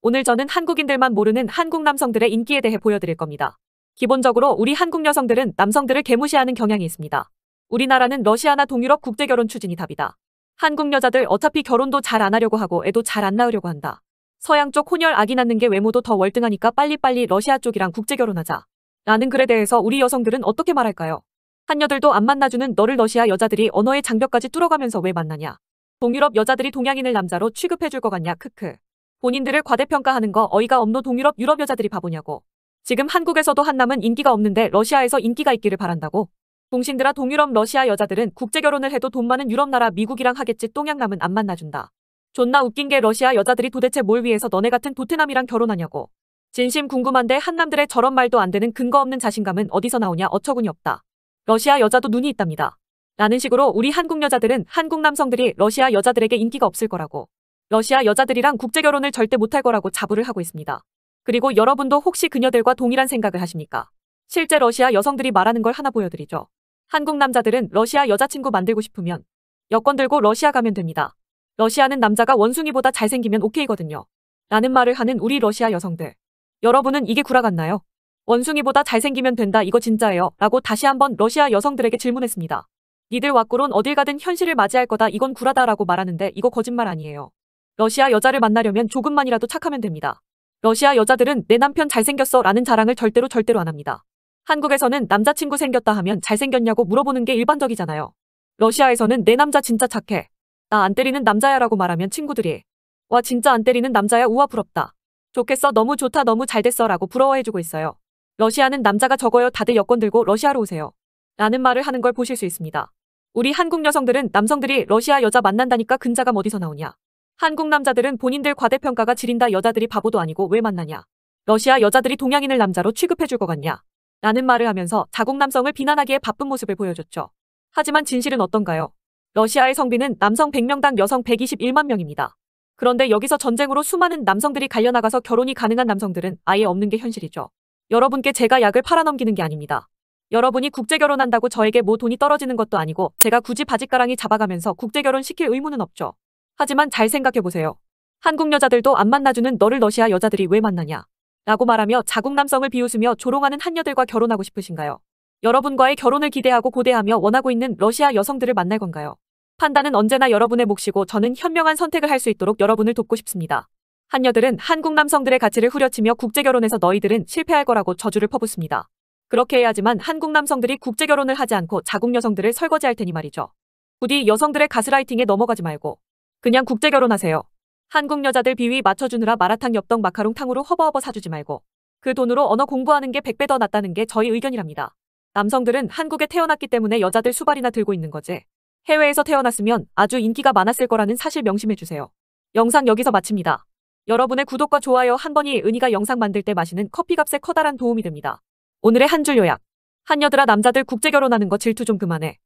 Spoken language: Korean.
오늘 저는 한국인들만 모르는 한국 남성들의 인기에 대해 보여드릴 겁니다. 기본적으로 우리 한국 여성들은 남성들을 개무시하는 경향이 있습니다. 우리나라는 러시아나 동유럽 국제 결혼 추진이 답이다. 한국 여자들 어차피 결혼도 잘 안 하려고 하고 애도 잘 안 낳으려고 한다. 서양 쪽 혼혈 아기 낳는 게 외모도 더 월등하니까 빨리빨리 러시아 쪽이랑 국제 결혼하자. 라는 글에 대해서 우리 여성들은 어떻게 말할까요? 한여들도 안 만나주는 너를 러시아 여자들이 언어의 장벽까지 뚫어가면서 왜 만나냐? 동유럽 여자들이 동양인을 남자로 취급해줄 것 같냐? 크크. 본인들을 과대평가하는 거 어이가 없노 동유럽 유럽 여자들이 바보냐고. 지금 한국에서도 한남은 인기가 없는데 러시아에서 인기가 있기를 바란다고. 동신들아 동유럽 러시아 여자들은 국제결혼을 해도 돈 많은 유럽 나라 미국이랑 하겠지 똥양남은 안 만나준다. 존나 웃긴 게 러시아 여자들이 도대체 뭘 위해서 너네 같은 도트남이랑 결혼하냐고. 진심 궁금한데 한남들의 저런 말도 안 되는 근거 없는 자신감은 어디서 나오냐 어처구니 없다. 러시아 여자도 눈이 있답니다. 라는 식으로 우리 한국 여자들은 한국 남성들이 러시아 여자들에게 인기가 없을 거라고. 러시아 여자들이랑 국제결혼을 절대 못할 거라고 자부를 하고 있습니다. 그리고 여러분도 혹시 그녀들과 동일한 생각을 하십니까? 실제 러시아 여성들이 말하는 걸 하나 보여드리죠. 한국 남자들은 러시아 여자친구 만들고 싶으면 여권 들고 러시아 가면 됩니다. 러시아는 남자가 원숭이보다 잘생기면 오케이거든요. 라는 말을 하는 우리 러시아 여성들. 여러분은 이게 구라 같나요? 원숭이보다 잘생기면 된다 이거 진짜예요 라고 다시 한번 러시아 여성들에게 질문했습니다. 니들 왁구론 어딜 가든 현실을 맞이할 거다 이건 구라다 라고 말하는데 이거 거짓말 아니에요. 러시아 여자를 만나려면 조금만이라도 착하면 됩니다. 러시아 여자들은 내 남편 잘생겼어 라는 자랑을 절대로 절대로 안 합니다. 한국에서는 남자친구 생겼다 하면 잘생겼냐고 물어보는 게 일반적이잖아요. 러시아에서는 내 남자 진짜 착해. 나 안 때리는 남자야 라고 말하면 친구들이 와 진짜 안 때리는 남자야 우와 부럽다. 좋겠어 너무 좋다 너무 잘 됐어 라고 부러워해주고 있어요. 러시아는 남자가 적어요 다들 여권 들고 러시아로 오세요. 라는 말을 하는 걸 보실 수 있습니다. 우리 한국 여성들은 남성들이 러시아 여자 만난다니까 근자감 어디서 나오냐. 한국 남자들은 본인들 과대평가가 지린다 여자들이 바보도 아니고 왜 만나냐. 러시아 여자들이 동양인을 남자로 취급해줄 것 같냐. 라는 말을 하면서 자국 남성을 비난하기에 바쁜 모습을 보여줬죠. 하지만 진실은 어떤가요? 러시아의 성비는 남성 100명당 여성 121만 명입니다. 그런데 여기서 전쟁으로 수많은 남성들이 갈려나가서 결혼이 가능한 남성들은 아예 없는 게 현실이죠. 여러분께 제가 약을 팔아넘기는 게 아닙니다. 여러분이 국제결혼한다고 저에게 뭐 돈이 떨어지는 것도 아니고 제가 굳이 바짓가랑이 잡아가면서 국제결혼 시킬 의무는 없죠. 하지만 잘 생각해보세요. 한국 여자들도 안 만나주는 너를 러시아 여자들이 왜 만나냐. 라고 말하며 자국 남성을 비웃으며 조롱하는 한여들과 결혼하고 싶으신가요? 여러분과의 결혼을 기대하고 고대하며 원하고 있는 러시아 여성들을 만날 건가요? 판단은 언제나 여러분의 몫이고 저는 현명한 선택을 할 수 있도록 여러분을 돕고 싶습니다. 한여들은 한국 남성들의 가치를 후려치며 국제결혼에서 너희들은 실패할 거라고 저주를 퍼붓습니다. 그렇게 해야지만 한국 남성들이 국제결혼을 하지 않고 자국 여성들을 설거지할 테니 말이죠. 부디 여성들의 가스라이팅에 넘어가지 말고 그냥 국제 결혼하세요. 한국 여자들 비위 맞춰주느라 마라탕 엽떡 마카롱 탕으로 허버허버 사주지 말고 그 돈으로 언어 공부하는 게 100배 더 낫다는 게 저희 의견이랍니다. 남성들은 한국에 태어났기 때문에 여자들 수발이나 들고 있는 거지. 해외에서 태어났으면 아주 인기가 많았을 거라는 사실 명심해주세요. 영상 여기서 마칩니다. 여러분의 구독과 좋아요 한 번이 은희가 영상 만들 때 마시는 커피값에 커다란 도움이 됩니다. 오늘의 한 줄 요약. 한여들아 남자들 국제 결혼하는 거 질투 좀 그만해.